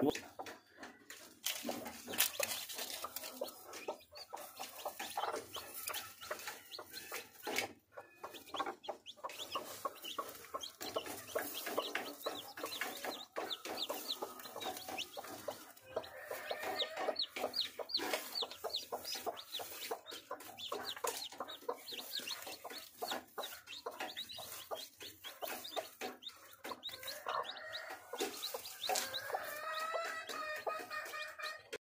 What?